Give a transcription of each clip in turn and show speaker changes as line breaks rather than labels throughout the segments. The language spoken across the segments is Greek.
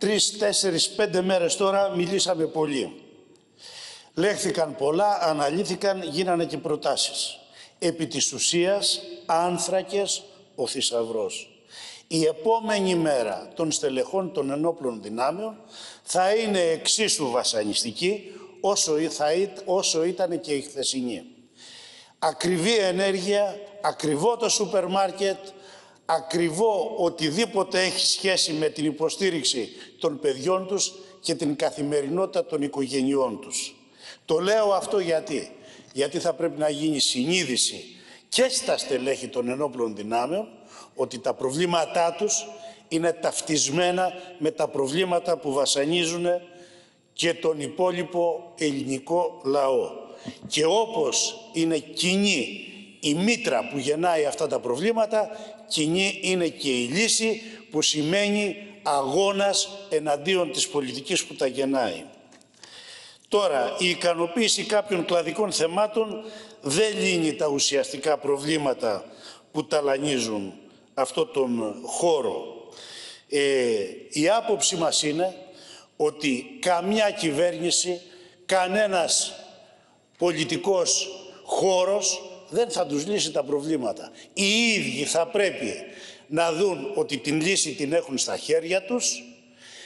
τρεις, τέσσερις, πέντε μέρες τώρα μιλήσαμε πολύ. Λέχθηκαν πολλά, αναλύθηκαν, γίνανε και προτάσεις. Επί της ουσίας, άνθρακες, ο θησαυρός. Η επόμενη μέρα των στελεχών των ενόπλων δυνάμεων θα είναι εξίσου βασανιστική όσο, θα, όσο ήταν και η χθεσινή. Ακριβή ενέργεια, ακριβό το σούπερ μάρκετ, ακριβό οτιδήποτε έχει σχέση με την υποστήριξη των παιδιών τους και την καθημερινότητα των οικογενειών τους. Το λέω αυτό γιατί. Γιατί θα πρέπει να γίνει συνείδηση και στα στελέχη των ενόπλων δυνάμεων ότι τα προβλήματά τους είναι ταυτισμένα με τα προβλήματα που βασανίζουν και τον υπόλοιπο ελληνικό λαό. Και όπως είναι κοινή η μήτρα που γεννάει αυτά τα προβλήματα, κοινή είναι και η λύση που σημαίνει αγώνας εναντίον της πολιτικής που τα γεννάει. Τώρα, η ικανοποίηση κάποιων κλαδικών θεμάτων δεν λύνει τα ουσιαστικά προβλήματα που ταλανίζουν αυτό τον χώρο. Ε, η άποψη μας είναι ότι καμιά κυβέρνηση, κανένας πολιτικός χώρος δεν θα τους λύσει τα προβλήματα. Οι ίδιοι θα πρέπει να δουν ότι την λύση την έχουν στα χέρια τους,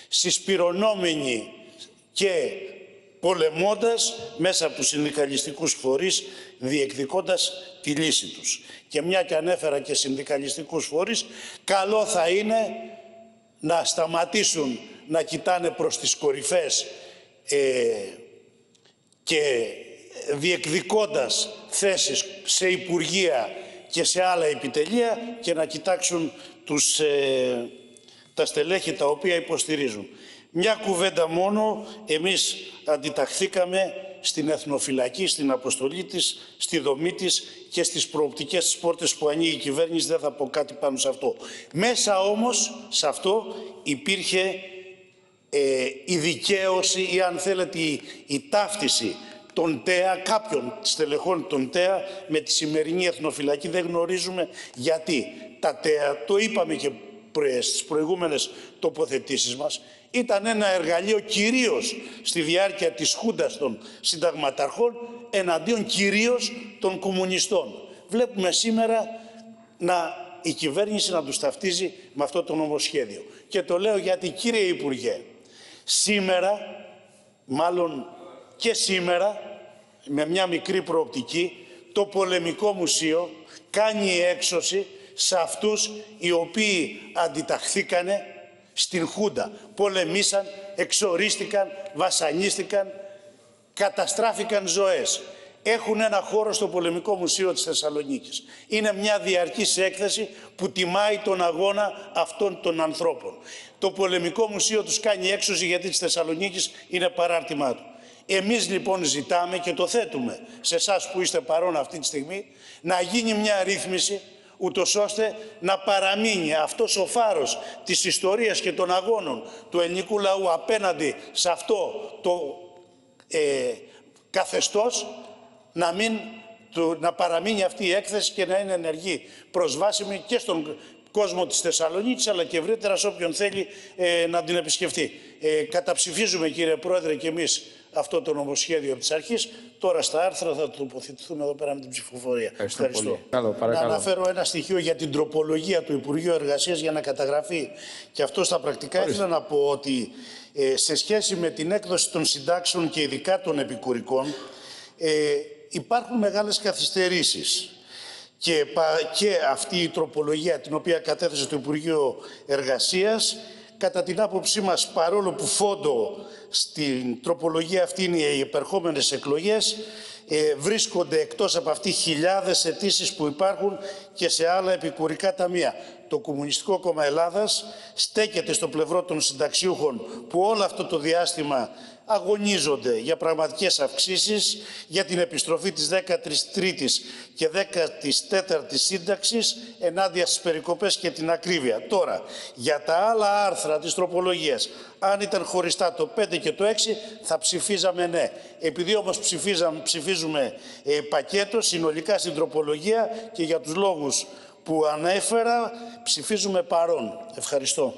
συσπυρωνόμενοι και πολεμώντας μέσα από τους συνδικαλιστικούς φορείς, διεκδικώντας τη λύση τους. Και μια και ανέφερα και συνδικαλιστικούς φορείς, καλό θα είναι να σταματήσουν να κοιτάνε προς τις κορυφές ε, και διεκδικώντας θέσεις σε υπουργεία και σε άλλα επιτελεία και να κοιτάξουν τους, ε, τα στελέχη τα οποία υποστηρίζουν. Μια κουβέντα μόνο, εμείς αντιταχθήκαμε στην εθνοφυλακή, στην αποστολή της, στη δομή της και στις προοπτικές της πόρτες που ανοίγει η κυβέρνηση, δεν θα πω κάτι πάνω σε αυτό. Μέσα όμως, σε αυτό, υπήρχε ε, η δικαίωση ή αν θέλετε η, η ταύτιση των ΤΕΑ, κάποιων στελεχών των ΤΕΑ με τη σημερινή εθνοφυλακή. Δεν γνωρίζουμε γιατί. Τα ΤΕΑ, το είπαμε και στις προηγούμενες τοποθετήσεις μας, ήταν ένα εργαλείο κυρίως στη διάρκεια της χούντας των συνταγματαρχών εναντίον κυρίως των κομμουνιστών. Βλέπουμε σήμερα να, η κυβέρνηση να τους ταυτίζει με αυτό το νομοσχέδιο. Και το λέω γιατί κύριε Υπουργέ, σήμερα, μάλλον και σήμερα, με μια μικρή προοπτική, το Πολεμικό Μουσείο κάνει έξωση σε αυτούς οι οποίοι αντιταχθήκανε στην Χούντα. Πολεμήσαν, εξορίστηκαν, βασανίστηκαν, καταστράφηκαν ζωές. Έχουν ένα χώρο στο Πολεμικό Μουσείο της Θεσσαλονίκης. Είναι μια διαρκής έκθεση που τιμάει τον αγώνα αυτών των ανθρώπων. Το Πολεμικό Μουσείο τους κάνει έξωση γιατί της Θεσσαλονίκης είναι παράρτημά του. Εμείς λοιπόν ζητάμε και το θέτουμε σε εσάς που είστε παρόν αυτή τη στιγμή να γίνει μια ρύθμιση ούτως ώστε να παραμείνει αυτός ο φάρος της ιστορίας και των αγώνων του ελληνικού λαού απέναντι σε αυτό το ε, καθεστώς να, μην, να παραμείνει αυτή η έκθεση και να είναι ενεργή προσβάσιμη και στον κόσμο της Θεσσαλονίκης αλλά και ευρύτερα σε όποιον θέλει ε, να την επισκεφτεί. Ε, καταψηφίζουμε κύριε Πρόεδρε και εμείς αυτό το νομοσχέδιο από τις αρχής. Τώρα στα άρθρα θα τοποθετηθούμε εδώ πέρα με την ψηφοφορία.
Ευχαριστώ. Ευχαριστώ. Καλό,
να αναφέρω ένα στοιχείο για την τροπολογία του Υπουργείου Εργασίας για να καταγραφεί και αυτό στα πρακτικά. Ήθελα να πω ότι ε, σε σχέση με την έκδοση των συντάξεων και ειδικά των επικουρικών ε, υπάρχουν μεγάλες καθυστερήσεις και, και αυτή η τροπολογία την οποία κατέθεσε το Υπουργείο Εργασίας κατά την άποψή μας παρόλο που φόντο στην τροπολογία αυτή είναι οι επερχόμενες εκλογές ε, βρίσκονται εκτός από αυτή χιλιάδες αιτήσεις που υπάρχουν και σε άλλα επικουρικά ταμεία. Το Κομμουνιστικό Κόμμα Ελλάδας στέκεται στο πλευρό των συνταξιούχων που όλο αυτό το διάστημα αγωνίζονται για πραγματικές αυξήσεις, για την επιστροφή της 13ης και 14ης σύνταξης ενάντια στις περικοπές και την ακρίβεια. Τώρα, για τα άλλα άρθρα της τροπολογίας, αν ήταν χωριστά το 5 και το 6, θα ψηφίζαμε ναι. Επειδή όμως ψηφίζουμε ε, πακέτο συνολικά στην τροπολογία και για τους λόγους που ανέφερα, ψηφίζουμε παρόν. Ευχαριστώ.